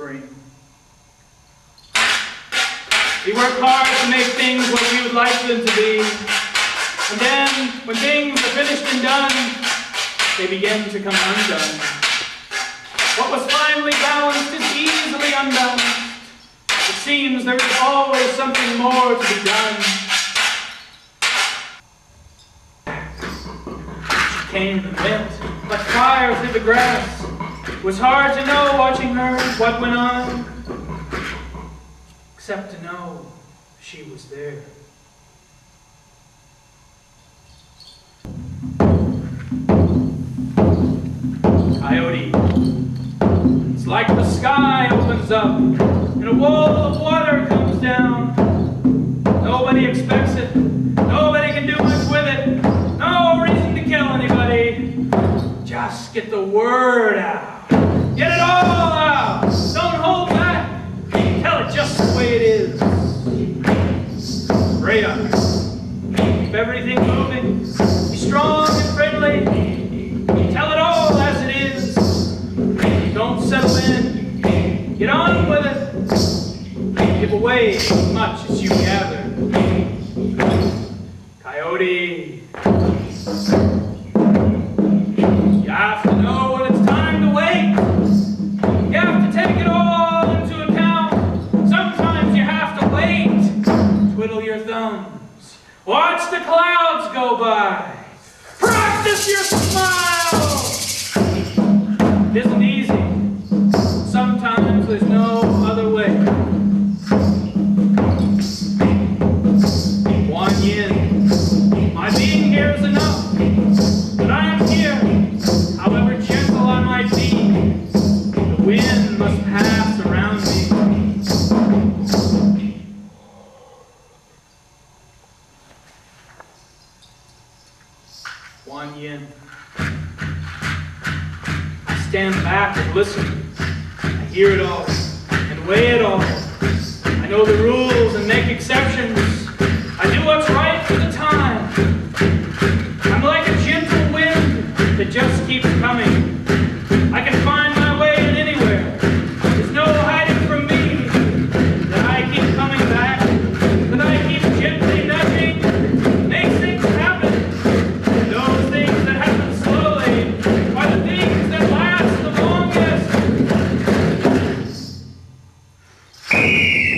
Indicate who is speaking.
Speaker 1: spring. We work hard to make things what we would like them to be. And then, when things are finished and done, they begin to come undone. What was finely balanced is easily undone. It seems there is always something more to be done. She came and went like fire through the grass. Was hard to know watching her what went on, except to know she was there. Coyote. It's like the sky opens up and a wall of water comes down. Nobody expects it. Nobody can do much with it. No reason to kill anybody. Just get the word out. Get it all out. Don't hold back. Tell it just the way it is. Radar. Keep everything moving. Be strong and friendly. Tell it all as it is. Don't settle in. Get on with it. Give away as much as you gather. Twiddle your thumbs. Watch the clouds go by. Practice your smile. One yin. I stand back and listen. I hear it all and weigh it all. I know the rules and make exceptions. Yeah.